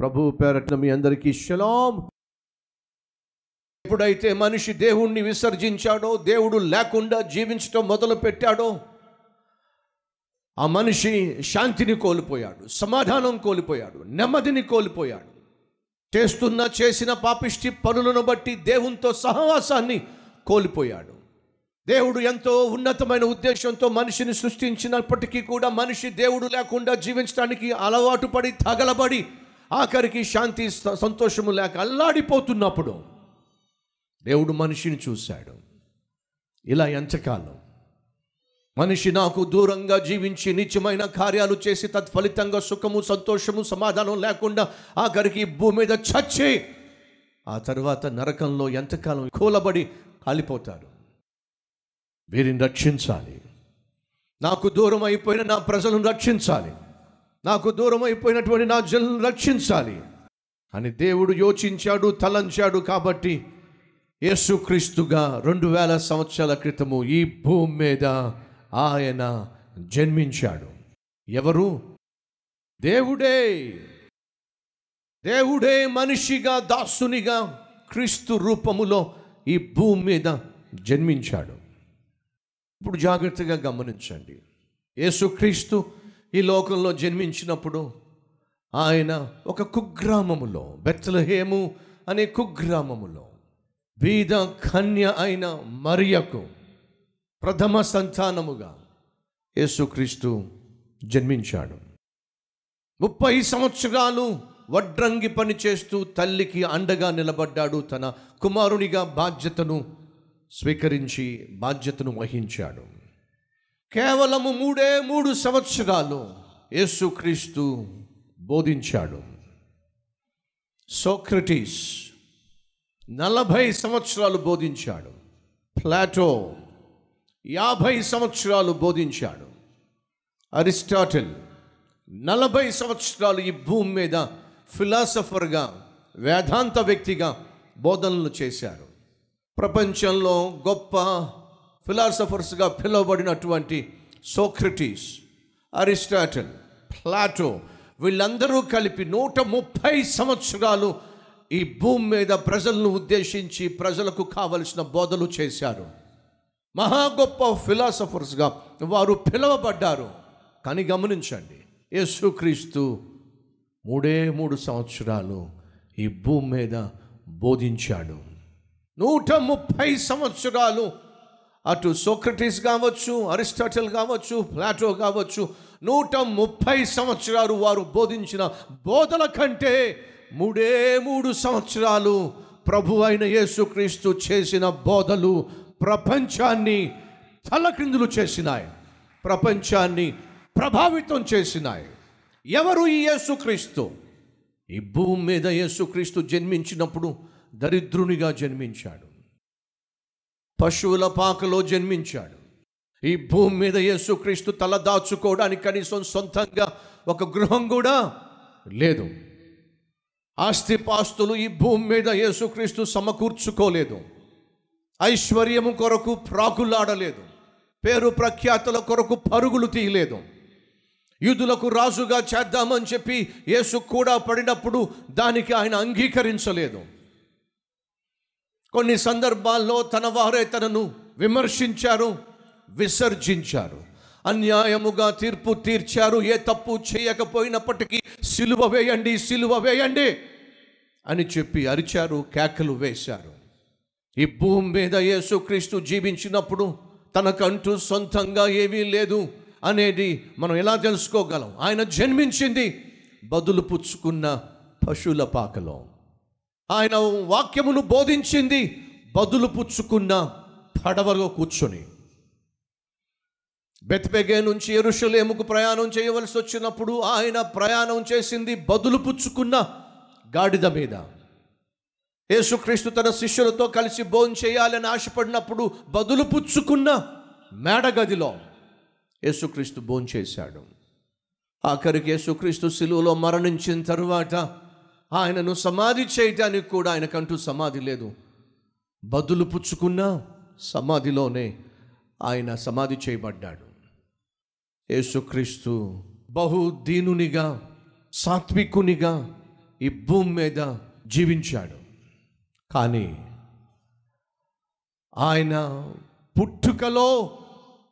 ప్రభు పేరట మీ అందరికీ శలాం. ఎప్పుడైతే మనిషి దేవుణ్ణి విసర్జించాడో దేవుడు లేకుండా జీవించటం మొదలు పెట్టాడో ఆ మనిషి శాంతిని కోల్పోయాడు సమాధానం కోల్పోయాడు నెమ్మదిని కోల్పోయాడు. చేస్తున్న చేసిన పాపిష్టి పనులను బట్టి దేవునితో సహవాసాన్ని కోల్పోయాడు. దేవుడు ఎంతో ఉన్నతమైన ఉద్దేశంతో మనిషిని సృష్టించినప్పటికీ కూడా మనిషి దేవుడు లేకుండా జీవించడానికి అలవాటు పడి తగలబడి ఆఖరికి శాంతి స- సంతోషము లేక అల్లాడిపోతున్నప్పుడు దేవుడు మనిషిని చూశాడు. ఇలా ఎంతకాలం మనిషి నాకు దూరంగా జీవించి నిత్యమైన కార్యాలు చేసి తత్ఫలితంగా సుఖము సంతోషము సమాధానం లేకుండా ఆఖరికి భూమి మీద చచ్చే ఆ తర్వాత నరకంలో ఎంతకాలం కూలబడి కాలిపోతారు వీరిని రక్షించాలి. నాకు దూరం అయిపోయిన నా ప్రజలను రక్షించాలి. నాకు దూరం అయిపోయినటువంటి నా జల్ రక్షించాలి అని దేవుడు యోచించాడు తలంచాడు కాబట్టి యేసుక్రీస్తుగా రెండు వేల సంవత్సరాల క్రితము ఈ భూమి మీద ఆయన జన్మించాడు. ఎవరు? దేవుడే! దేవుడే మనిషిగా దాసునిగా క్రీస్తు రూపములో ఈ భూమి మీద జన్మించాడు. ఇప్పుడు జాగ్రత్తగా గమనించండి. యేసుక్రీస్తు ఈ లోకంలో జన్మించినప్పుడు ఆయన ఒక కుగ్రామములో బెత్తలహేము అనే కుగ్రామములో బీద కన్య అయిన మరియకు ప్రథమ సంతానముగా యేసుక్రీస్తు జన్మించాడు. ముప్పై సంవత్సరాలు వడ్రంగి పని చేస్తూ తల్లికి అండగా నిలబడ్డాడు. తన కుమారునిగా బాధ్యతను స్వీకరించి బాధ్యతను వహించాడు. కేవలము మూడే మూడు సంవత్సరాలు యేసుక్రీస్తు బోధించాడు. సోక్రటీస్ నలభై సంవత్సరాలు బోధించాడు. ప్లాటో యాభై సంవత్సరాలు బోధించాడు. అరిస్టాటిల్ నలభై సంవత్సరాలు ఈ భూమి మీద ఫిలాసఫర్గా వేదాంత వ్యక్తిగా బోధనలు చేశారు. ప్రపంచంలో గొప్ప ఫిలాసఫర్స్గా పిలువబడినటువంటి సోక్రటీస్ అరిస్టాటిల్ ప్లాటో వీళ్ళందరూ కలిపి నూట ముప్పై సంవత్సరాలు ఈ భూమి మీద ప్రజలను ఉద్దేశించి ప్రజలకు కావలసిన బోధలు చేశారు. మహా గొప్ప ఫిలాసఫర్స్గా వారు పిలువబడ్డారు. కానీ గమనించండి యేసుక్రీస్తు మూడే మూడు సంవత్సరాలు ఈ భూమి మీద బోధించాడు. నూట ముప్పై సంవత్సరాలు అటు సోక్రటీస్ కావచ్చు అరిస్టాటిల్ కావచ్చు ప్లాటో కావచ్చు నూట ముప్పై సంవత్సరాలు వారు బోధించిన బోధల కంటే మూడే మూడు సంవత్సరాలు ప్రభు అయిన యేసుక్రీస్తు చేసిన బోధలు ప్రపంచాన్ని తలక్రిందులు చేసినాయి. ప్రపంచాన్ని ప్రభావితం చేసినాయి. ఎవరు ఈ యేసుక్రీస్తు? ఈ భూమి మీద యేసుక్రీస్తు జన్మించినప్పుడు దరిద్రునిగా జన్మించాడు. పశువుల పాకలో జన్మించాడు. ఈ భూమి మీద యేసుక్రీస్తు తల దాచుకోవడానికి కనీసం సొంతంగా ఒక గృహం కూడా లేదు. ఆస్తిపాస్తులు ఈ భూమి మీద యేసుక్రీస్తు సమకూర్చుకోలేదు. ఐశ్వర్యము కొరకు ప్రాకులాడలేదు. పేరు ప్రఖ్యాతుల కొరకు పరుగులు తీయలేదు. యూదులకు రాజుగా చేద్దామని చెప్పి యేసు కూడా పడినప్పుడు దానికి ఆయన అంగీకరించలేదు. కొన్ని సందర్భాల్లో తన వారే తనను విమర్శించారు విసర్జించారు. అన్యాయముగా తీర్పు తీర్చారు. ఏ తప్పు చేయకపోయినప్పటికీ సిలువ వేయండి సిలువ వేయండి అని చెప్పి అరిచారు కేకలు వేశారు. ఈ భూమి మీద యేసుక్రీస్తు జీవించినప్పుడు తనకంటూ సొంతంగా ఏమీ లేదు అనేది మనం ఎలా తెలుసుకోగలం? ఆయన జన్మించింది బదులు పుచ్చుకున్న పశువుల పాకలో. ఆయన వాక్యమును బోధించింది. బదులు పుచ్చుకున్న పడవలో కూర్చొని. బెత్బెగే నుంచి ఎరుషులేముకు ప్రయాణం చేయవలసి వచ్చినప్పుడు ఆయన ప్రయాణం చేసింది బదులు పుచ్చుకున్న గాడిద మీద. యేసుక్రీస్తు తన శిష్యులతో కలిసి భోజనం చేయాలని ఆశపడినప్పుడు బదులు పుచ్చుకున్న మేడగదిలో యేసుక్రీస్తు భోజనం చేశాడు. ఆఖరికి యేసుక్రీస్తు శిలువలో మరణించిన తరువాత ఆయనను సమాధి చేయటానికి కూడా ఆయనకంటూ సమాధి లేదు. బదులు పుచ్చుకున్న సమాధిలోనే ఆయన సమాధి చేయబడ్డాడు. యేసుక్రీస్తు బహు దీనునిగా సాత్వికునిగా ఈ భూమి మీద జీవించాడు. కానీ ఆయన పుట్టుకలో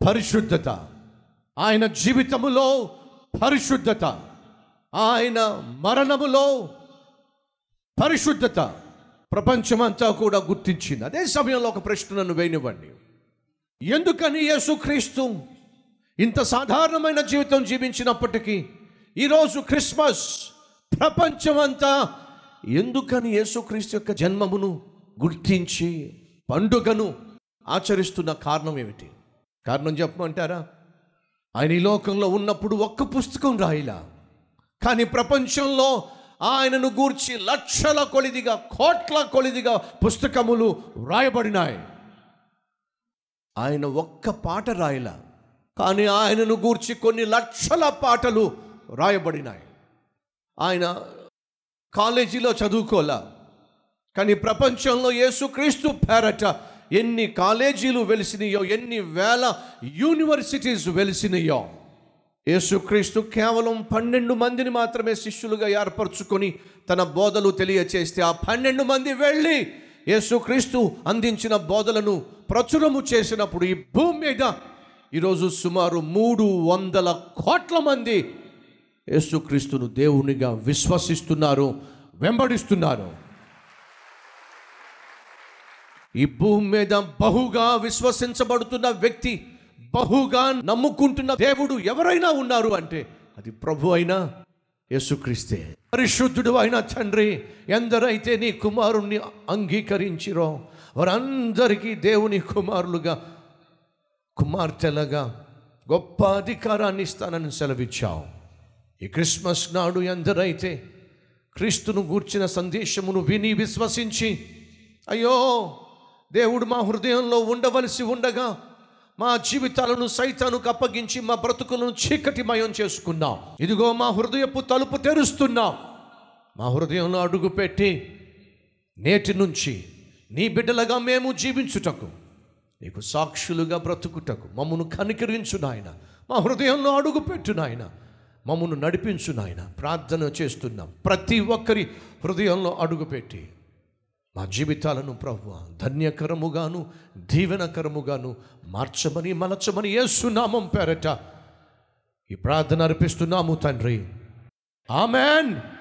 పరిశుద్ధత ఆయన జీవితములో పరిశుద్ధత ఆయన మరణములో పరిశుద్ధత ప్రపంచమంతా కూడా గుర్తించింది. అదే సమయంలో ఒక ప్రశ్న నన్ను వేయనివ్వండి ఎందుకని యేసుక్రీస్తు ఇంత సాధారణమైన జీవితం జీవించినప్పటికీ ఈరోజు క్రిస్మస్ ప్రపంచమంతా ఎందుకని యేసుక్రీస్తు యొక్క జన్మమును గుర్తించి పండుగను ఆచరిస్తున్న కారణం ఏమిటి? కారణం చెప్పమంటారా? ఆయన ఈ లోకంలో ఉన్నప్పుడు ఒక్క పుస్తకం రాయిలా. కానీ ప్రపంచంలో ఆయనను గూర్చి లక్షల కొలిదిగా కోట్ల కొలిదిగా పుస్తకములు వ్రాయబడినాయి ఆయన ఒక్క పాట రాయల కానీ ఆయనను గూర్చి కొన్ని లక్షల పాటలు రాయబడినాయి. ఆయన కాలేజీలో చదువుకోలా కానీ ప్రపంచంలో యేసుక్రీస్తు పేరట ఎన్ని కాలేజీలు వెలిసినాయో ఎన్ని వేల యూనివర్సిటీస్ వెలిసినాయో. యేసుక్రీస్తు కేవలం పన్నెండు మందిని మాత్రమే శిష్యులుగా ఏర్పరచుకొని తన బోధలు తెలియచేస్తే ఆ పన్నెండు మంది వెళ్ళి యేసుక్రీస్తు అందించిన బోధలను ప్రచురము చేసినప్పుడు ఈ భూమి మీద ఈరోజు సుమారు మూడు వందల కోట్ల మంది యేసుక్రీస్తును దేవునిగా విశ్వసిస్తున్నారు వెంబడిస్తున్నారు. ఈ భూమి మీద బహుగా విశ్వసించబడుతున్న వ్యక్తి బహుగా నమ్ముకుంటున్న దేవుడు ఎవరైనా ఉన్నారు అంటే అది ప్రభు అయినా యేసుక్రీస్తే. పరిశుద్ధుడు అయిన తండ్రి ఎందరైతే నీ కుమారుణ్ణి అంగీకరించిరో వారందరికీ దేవుని కుమారులుగా కుమార్తెలుగా గొప్ప అధికారాన్ని ఇస్తానని సెలవిచ్చావు. ఈ క్రిస్మస్ నాడు ఎందరైతే క్రీస్తును గూర్చిన సందేశమును విని విశ్వసించి అయ్యో దేవుడు మా హృదయంలో ఉండవలసి ఉండగా మా జీవితాలను సైతానికి అప్పగించి మా బ్రతుకులను చీకటిమయం చేసుకున్నాం. ఇదిగో మా హృదయపు తలుపు తెరుస్తున్నాం. మా హృదయంలో అడుగుపెట్టి నేటి నుంచి నీ బిడ్డలుగా మేము జీవించుటకు నీకు సాక్షులుగా బ్రతుకుటకు మమ్మను కనికరించు నాయన. మా హృదయంలో అడుగుపెట్టు నాయన. మమ్మను నడిపించు నాయన. ప్రార్థన చేస్తున్నాం. ప్రతి ఒక్కరి హృదయంలో అడుగుపెట్టి మా జీవితాలను ప్రభు ధన్యకరముగాను దీవెనకరముగాను మార్చమని మలచమని ఏసునామం పేరట ఈ ప్రార్థన అర్పిస్తున్నాము తండ్రి. ఆమెన్.